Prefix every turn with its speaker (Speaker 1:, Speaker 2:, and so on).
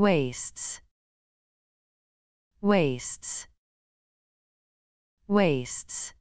Speaker 1: wastes. Wastes. Wastes.